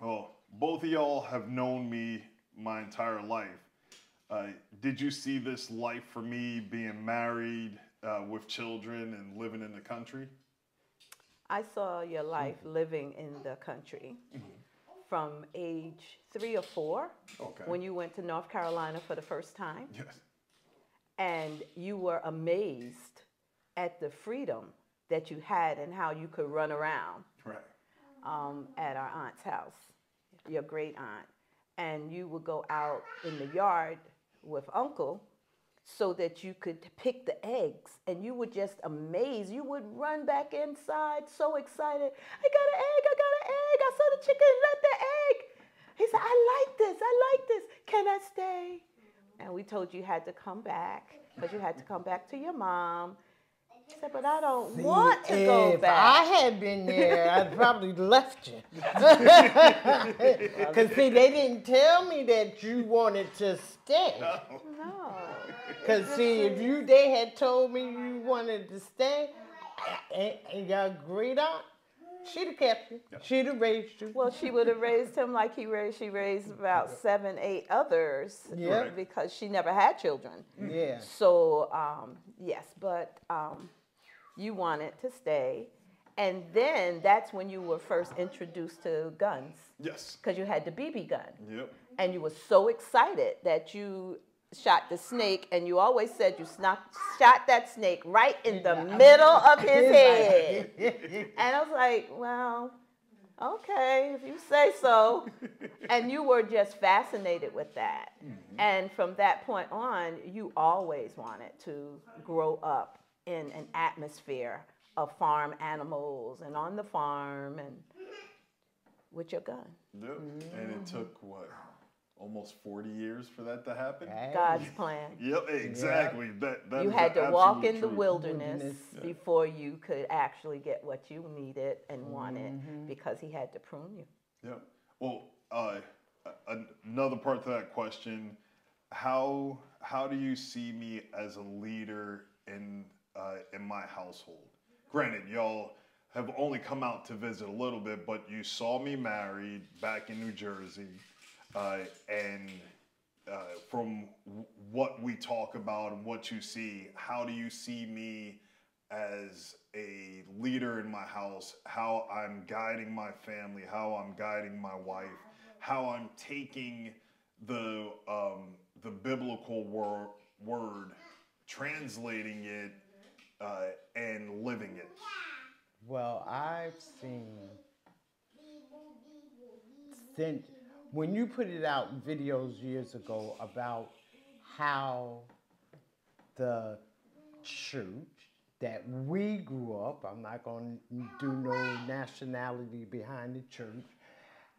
Well, both of y'all have known me my entire life. Uh, did you see this life for me being married uh, with children and living in the country? I saw your life living in the country from age three or four Okay. when you went to North Carolina for the first time. Yes. and you were amazed at the freedom that you had and how you could run around Right. Um, at our aunt's house, your great aunt. And you would go out in the yard with uncle so that you could pick the eggs. And you were just amazed. You would run back inside so excited. I got an egg, I got an egg. I saw the chicken let the egg. He said, I like this, I like this. Can I stay? And we told you you had to come back because you had to come back to your mom. He said, but I don't want to go if back. I had been there, I'd probably left you. Because, see, they didn't tell me that you wanted to stay. no. Because, see, if you they had told me you wanted to stay, and, and your great aunt, she'd have kept you. She'd have raised you. Well, she would have raised him like he raised. She raised about seven, eight others Yeah. Right. because she never had children. Yeah. So um, yes, but um, you wanted to stay, and then that's when you were first introduced to guns Yes. because you had the BB gun, Yep. and you were so excited that you shot the snake, and you always said you snuck, shot that snake right in the middle of his head. And I was like, well, okay, if you say so. and you were just fascinated with that. Mm-hmm. And from that point on, you always wanted to grow up in an atmosphere of farm animals and on the farm and with your gun. Yep. And it mm-hmm. took what? Almost 40 years for that to happen? Hey. God's plan. Yep, exactly. That, that You had to walk absolute in the truth. wilderness Wilderness. before you could actually get what you needed and wanted because he had to prune you. Yeah. Well, uh, a- a- another part to that question: how how do you see me as a leader in uh, in my household? Granted, y'all have only come out to visit a little bit, but you saw me married back in New Jersey, uh, and uh, from w- what we talk about and what you see, how do you see me as a leader in my house? How I'm guiding my family, how I'm guiding my wife, how I'm taking the um, the biblical wor- word, translating it, uh, and living it. Well, I've seen since when you put it out videos years ago about how the church that we grew up, I'm not going to do no nationality behind the church,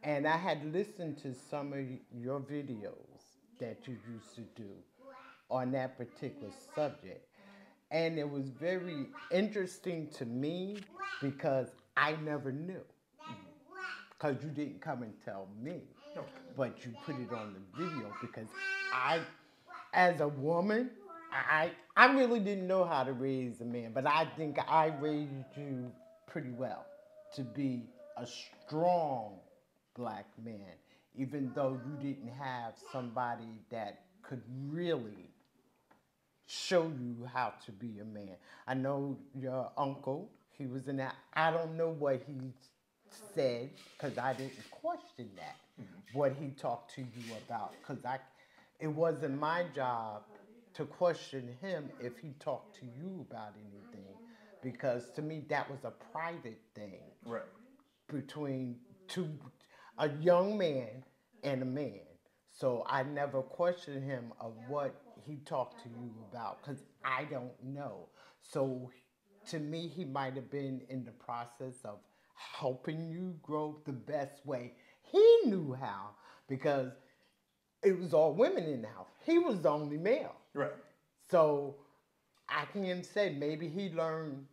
and I had listened to some of your videos that you used to do on that particular subject. And it was very interesting to me because I never knew. Because you didn't come and tell me, but you put it on the video because I, as a woman, I I really didn't know how to raise a man, but I think I raised you pretty well to be a strong black man, even though you didn't have somebody that could really show you how to be a man. I know your uncle, he was in that. I don't know what he said because I didn't question that, what he talked to you about because I, it wasn't my job to question him if he talked to you about anything because to me that was a private thing Right. between two a young man and a man. So I never questioned him of what he talked to you about because I don't know. So to me, he might have been in the process of helping you grow the best way he knew how because it was all women in the house. He was the only male. Right. So I can say maybe he learned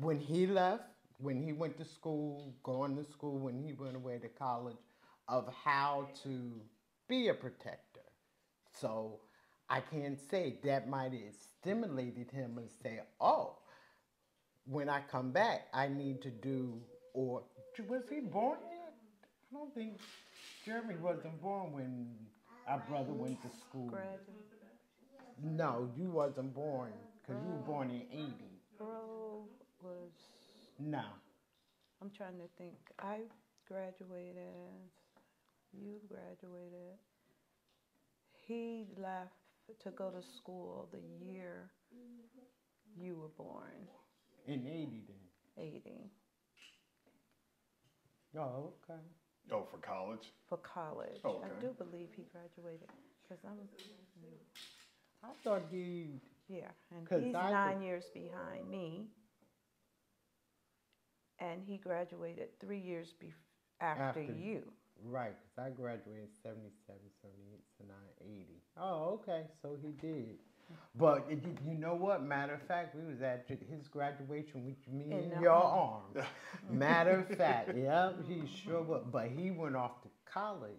when he left, when he went to school, going to school, when he went away to college, of how to be a protector. So I can say that might have stimulated him and say, oh, when I come back, I need to do, or was he born? I don't think Jeremy wasn't born when our brother went to school. Graduate. No, you wasn't born because you were born in 80. Bro was. No. I'm trying to think. I graduated. You graduated. He left to go to school the year you were born, In 80 then. 80, Oh, okay. Oh, for college. for college. Oh, I okay. do believe he graduated because I'm. I thought he, Yeah, and 'Cause he's I nine could- years behind me. And he graduated three years bef- after, After. you. right, because I graduated 77, 78, 79, 80. Oh, okay, so he did. But it, you know what? Matter of fact, we was at his graduation with me In in your arm. arms. Matter of fact, yep, he sure was. But he went off to college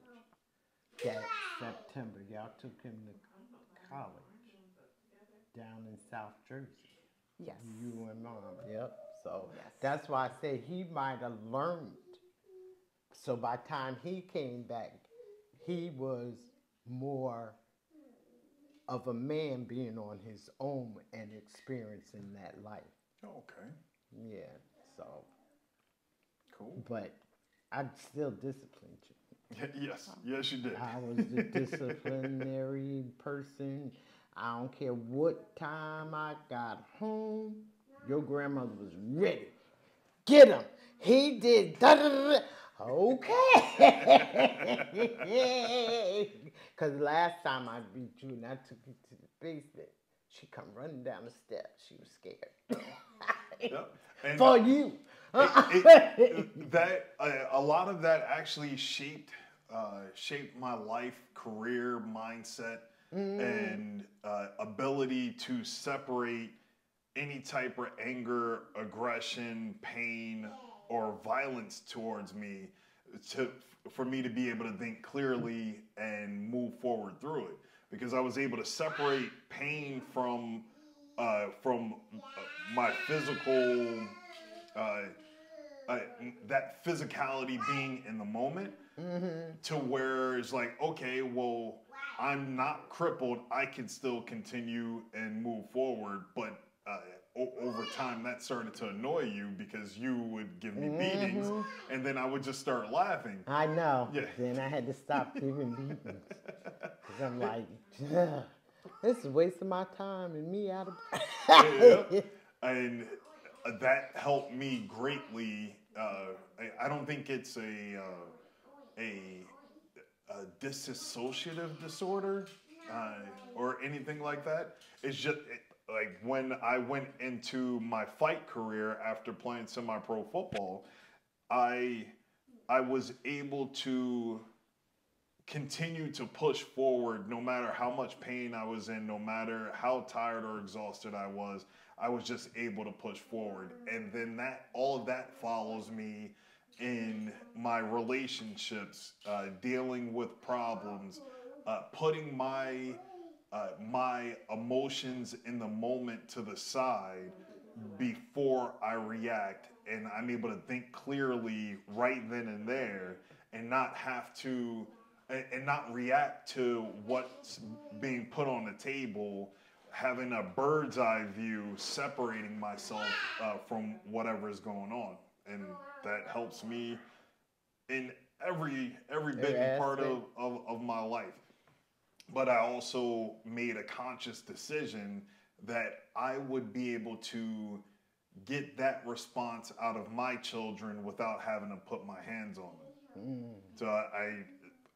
that September. Y'all took him to college down in South Jersey. Yes. You and mom, yep. So Yes. that's why I said he might have learned. So by the time he came back, he was more of a man being on his own and experiencing that life. Okay. Yeah. So, Cool. but I still disciplined you. yes. Yes, you did. I was the disciplinary person. I don't care what time I got home. Your grandmother was ready. Get him. He did. Da, da, da, da. Okay. Because last time I beat you and I took you to the basement, she come running down the steps. She was scared. Yep. And For you. it- it- that uh, a lot of that actually shaped uh, shaped my life, career, mindset, and uh, ability to separate any type of anger, aggression, pain, or violence towards me to for me to be able to think clearly and move forward through it. Because I was able to separate pain from uh, from uh, my physical uh, uh, that physicality being in the moment to where it's like okay well i'm not crippled. I can still continue and move forward but uh, over time that started to annoy you because you would give me beatings and then i would just start laughing I know. Yeah. Then I had to stop giving beatings. Because I'm like, this is wasting my time and me out of. Yeah. and uh, that helped me greatly. Uh, I, I don't think it's a uh, a, a dissociative disorder uh, or anything like that. It's just like when I went into my fight career after playing semi-pro football, I I was able to continue to push forward no matter how much pain I was in, no matter how tired or exhausted I was, I was just able to push forward. And then that all of that follows me in my relationships, uh, dealing with problems, uh, putting my uh, my emotions in the moment to the side before I react, and I'm able to think clearly right then and there, and not have to, and, and not react to what's being put on the table, having a bird's eye view, separating myself uh, from whatever is going on, and that helps me in every every bit and part of, of, of my life but I also made a conscious decision that I would be able to get that response out of my children without having to put my hands on them. So I,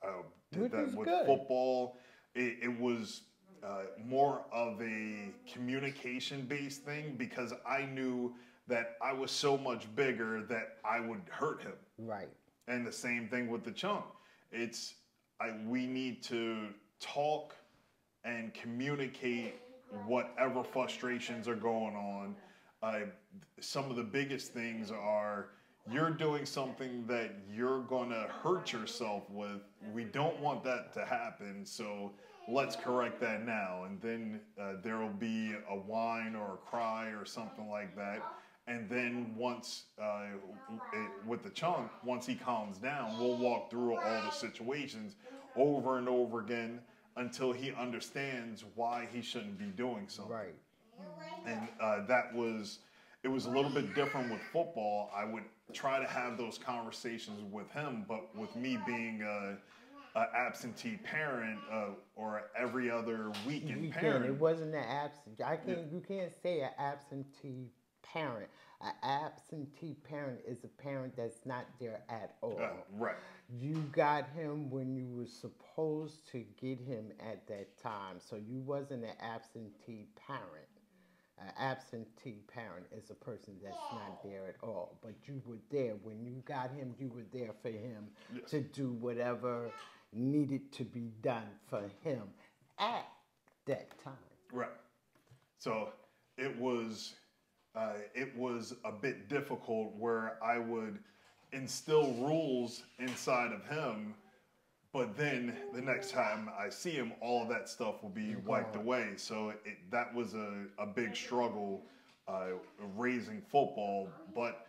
I did Which that with good. football. It, it was uh, more of a communication based thing because I knew that I was so much bigger that I would hurt him. Right. And the same thing with the chunk. It's I we need to talk and communicate whatever frustrations are going on. Uh, some of the biggest things are you're doing something that you're going to hurt yourself with. We don't want that to happen, so let's correct that now. And then uh, there will be a whine or a cry or something like that. And then once uh, it, with the chunk, once he calms down, we'll walk through all the situations over and over again until he understands why he shouldn't be doing something. Right. And uh, that was, it was a little bit different with football. I would try to have those conversations with him, but with me being a, a absentee parent uh, or every other weekend You parent. It wasn't an absent. I can't. You can't say an absentee parent. An absentee parent is a parent that's not there at all. uh, right? You got him when you were supposed to get him at that time, so you wasn't an absentee parent. An absentee parent is a person that's not there at all, but you were there when you got him. You were there for him Yes. to do whatever needed to be done for him at that time. Right. So it was uh, it was a bit difficult where I would instill rules inside of him, but then the next time I see him, all that stuff will be wiped away. So it, that was a, a big struggle uh, raising football, but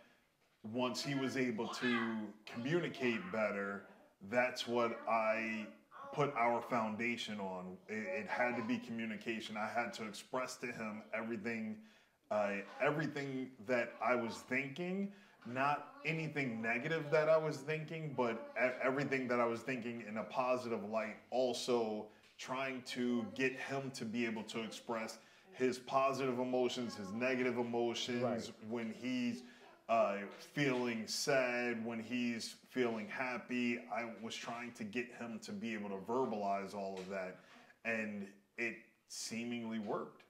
once he was able to communicate better, that's what I put our foundation on. It, it had to be communication. I had to express to him everything, uh, everything that I was thinking. Not anything negative that I was thinking, but everything that I was thinking in a positive light. Also, trying to get him to be able to express his positive emotions, his negative emotions Right. when he's uh, feeling sad, when he's feeling happy. I was trying to get him to be able to verbalize all of that, and it seemingly worked.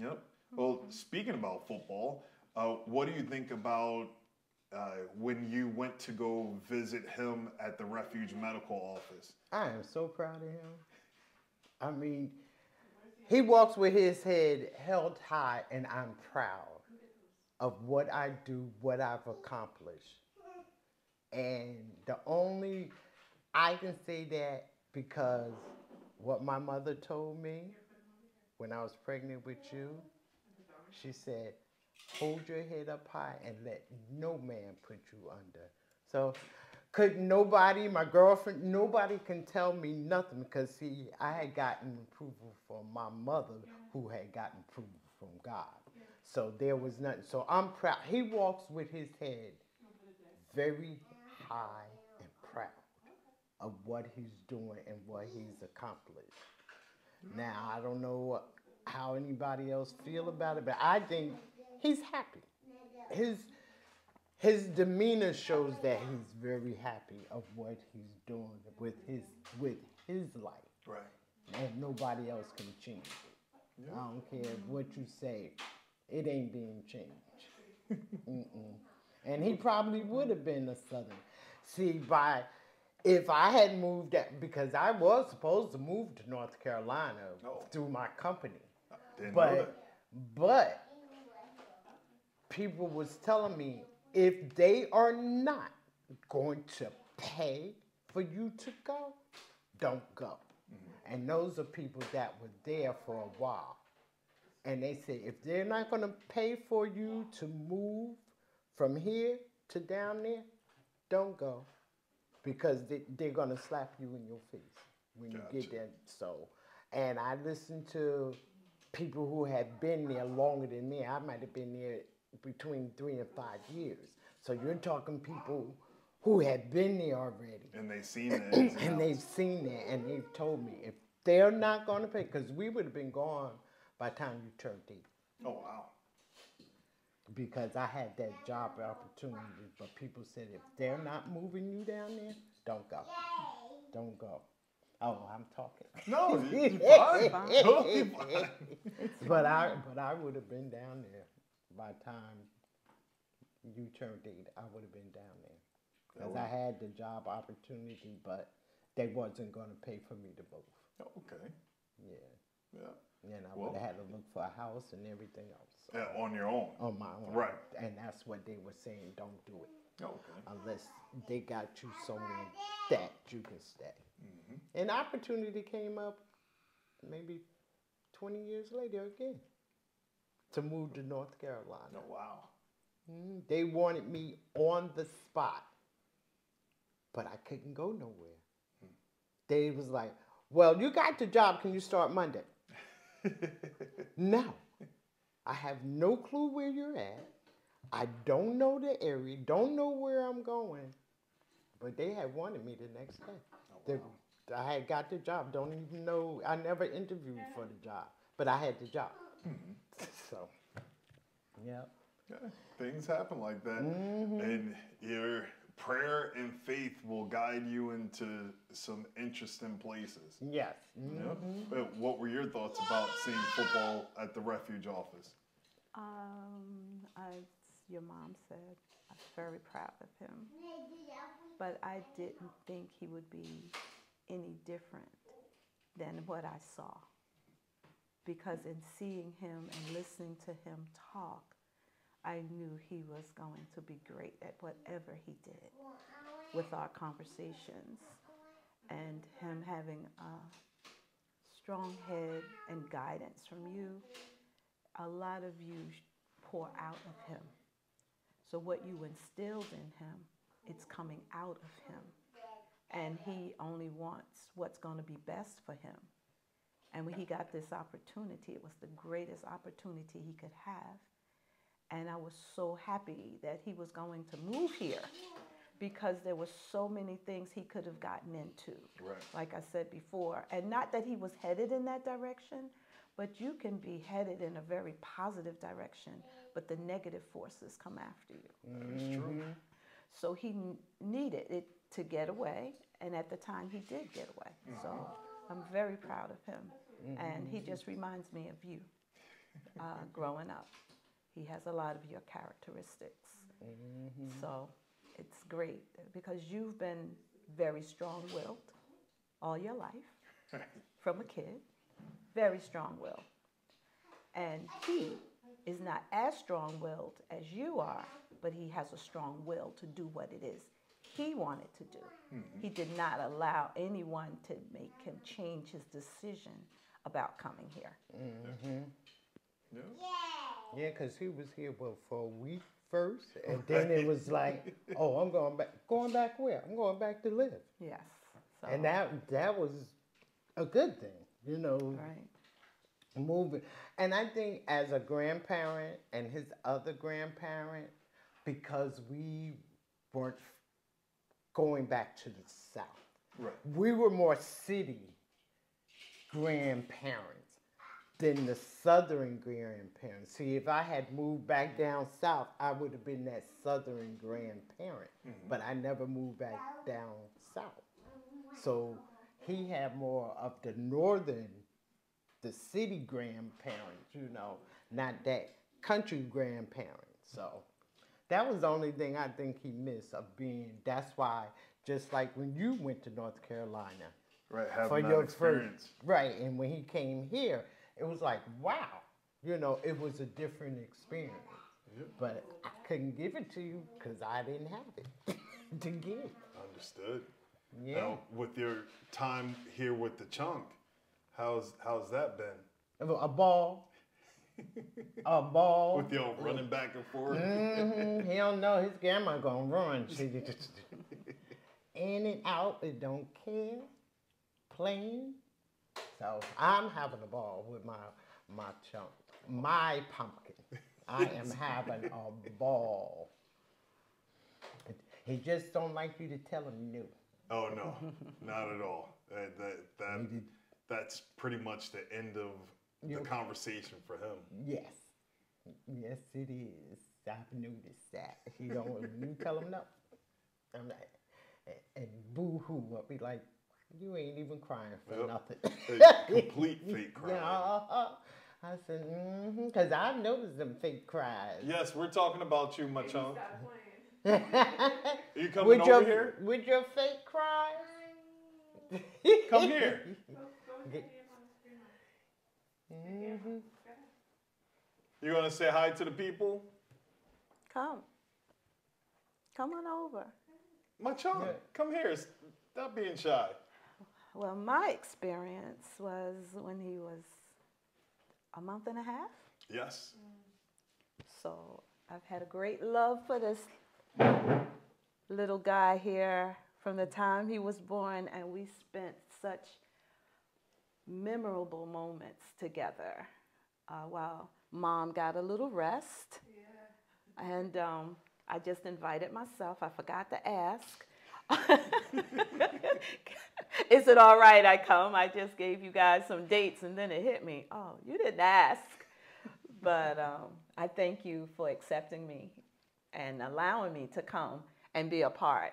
Yep. Well, speaking about football, uh, what do you think about uh, when you went to go visit him at the Refuge Medical Office? I am so proud of him. I mean, he walks with his head held high, and I'm proud of what I do, what I've accomplished. And the only, I can say that because what my mother told me when I was pregnant with you, she said, hold your head up high and let no man put you under. So could nobody, my girlfriend, nobody can tell me nothing because see, I had gotten approval from my mother who had gotten approval from God. So there was nothing. So I'm proud. He walks with his head very high and proud of what he's doing and what he's accomplished. Now I don't know how anybody else feel about it, but I think he's happy. His his demeanor shows that he's very happy of what he's doing with his with his life, Right. and nobody else can change it. I don't care what you say, it ain't being changed. Mm-mm. And he probably would have been a Southern. See, by if I had moved at, because I was supposed to move to North Carolina Oh. through my company, Didn't but but people was telling me if they are not going to pay for you to go, don't go. Mm-hmm. And those are people that were there for a while. And they said if they're not going to pay for you to move from here to down there, don't go. Because they, they're going to slap you in your face when you get there. So, and I listened to people who had been there longer than me. I might have been there between three and five years. So you're talking people who had been there already and they seen the ins and and they've seen it and they've told me if they're not going to pay, because we would have been gone by the time you turned eight, Oh wow. because I had that job opportunity. But people said if they're not moving you down there, don't go, don't go. Oh, I'm talking. No, you- fine. Totally fine. but I, but I would have been down there by the time you turned eight. I would have been down there because I had the job opportunity, but they wasn't going to pay for me to move. Oh, okay. Yeah. Yeah. And I Well- would have had to look for a house and everything else. Yeah, on your own. on my own. Right. And that's what they were saying, don't do it Oh, okay. unless they got you somewhere that you can stay. Mm-hmm. An opportunity came up maybe 20 years later again. to move to North Carolina. Oh, wow. Mm, They wanted me on the spot, but I couldn't go nowhere. They was like, "Well, you got the job. Can you start Monday?" no, I have no clue where you're at. I don't know the area. Don't know where I'm going. But they had wanted me the next day. They- I had got the job. Don't even know. I never interviewed for the job, but I had the job. so, yeah. Yeah, things happen like that. Mm-hmm. And your prayer and faith will guide you into some interesting places. Yes. You Mhm. know? Uh, What were your thoughts about seeing football at the refuge office? Um, as your mom said, I'm very proud of him. But I didn't think he would be any different than what I saw. Because in seeing him and listening to him talk, I knew he was going to be great at whatever he did with our conversations and him having a strong head and guidance from you a lot of you pour out of him. So what you instilled in him, it's coming out of him. And he only wants what's going to be best for him. And when he got this opportunity, it was the greatest opportunity he could have. And I was so happy that he was going to move here because there were so many things he could have gotten into Right. like I said before. And not that he was headed in that direction, but you can be headed in a very positive direction, but the negative forces come after you. That is true. Mm-hmm. So he n- needed it to get away, and at the time he did get away. So mm-hmm. I'm very proud of him. And he mm-hmm. just reminds me of you uh, growing up. He has a lot of your characteristics. So it's great because you've been very strong willed all your life from a kid, very strong will. And he is not as strong willed as you are, but he has a strong will to do what it is he wanted to do. Mm-hmm. He did not allow anyone to make him change his decision about coming here. Mm-hmm. Yeah. Yeah, because he was here well, for a week first, and then it was like, oh, I'm going back. Going back where? I'm going back to live, Yes. So, and that that was a good thing, you know, right. moving. And I think as a grandparent and his other grandparent, because we weren't going back to the south, Right. we were more city grandparents than the southern grandparents. See, if I had moved back down south, I would have been that southern grandparent. Mm-hmm. But I never moved back down south. So he had more of the northern, the city grandparents, you know, not that country grandparents. So that was the only thing I think he missed of being. That's why, just like when you went to North Carolina, Right. For your experience. first right, and when he came here, it was like wow, you know, it was a different experience. Yep. But I couldn't give it to you because I didn't have it to give. Understood. Yeah, Now, with your time here with the chunk, how's how's that been? a ball, a ball. With y'all running back and forth. Mhm, He don't know his grandma gonna run. In and out. It don't care. Playing. So I'm having a ball with my my chunk, my pumpkin. I am having a ball. He just don't like you to tell him no. Oh no, not at all. That that, that that's pretty much the end of the You- conversation for him. Yes, yes it is. I've noticed that. He don't. you tell him no. I'm like, and, and boo hoo. I'll be like, you ain't even crying for Yep. nothing. A complete fake cry. Yeah. I said, mm-hmm, because I've noticed them fake cries. Yes, we're talking about you, my chunk. Are you coming with over your here? with your fake cries. Come here. Go, go and put your hands on the screen. Mhm. You gonna say hi to the people? Come. Come on over. My chunk, Yeah. come here. Stop being shy. Well, my experience was when he was a month and a half. Yes. So I've had a great love for this little guy here from the time he was born, and we spent such memorable moments together uh, while mom got a little rest. And um, I just invited myself. I forgot to ask. Is it all right I come? I just gave you guys some dates and then it hit me. Oh, you didn't ask. But um, I thank you for accepting me and allowing me to come and be a part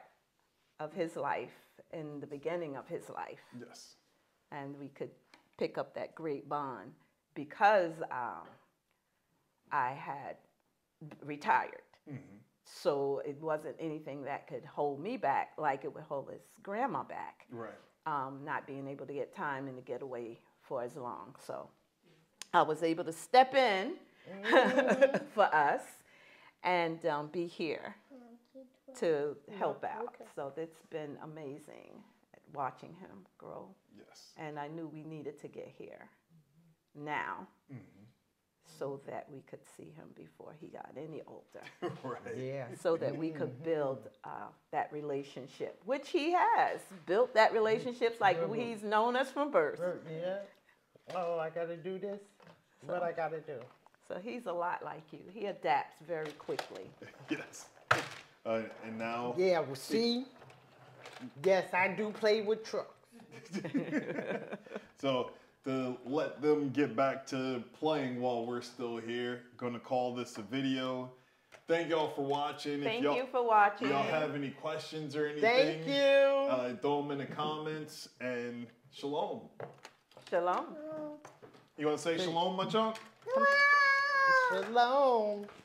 of his life in the beginning of his life. Yes. And we could pick up that great bond because um, I had retired. So it wasn't anything that could hold me back like it would hold his grandma back Right. um, not being able to get time and to get away for as long. So I was able to step in for us and um, be here to help out. So it's been amazing watching him grow. Yes. And I knew we needed to get here now so that we could see him before he got any older right. Yeah. so that we could build uh, that relationship, which he has built that relationship like he's known us from birth. Yeah. Oh, I gotta do this. What I gotta do? So he's a lot like you. He adapts very quickly. Yes. Uh, and now, Yeah. Well, see. Yes, I do play with trucks. so to let them get back to playing while we're still here, gonna call this a video. Thank y'all for watching. Thank if y'all, you for watching. y'all have any questions or anything, Thank you. Uh, throw them in the comments and shalom. Shalom. You want to say shalom, my junk? Shalom.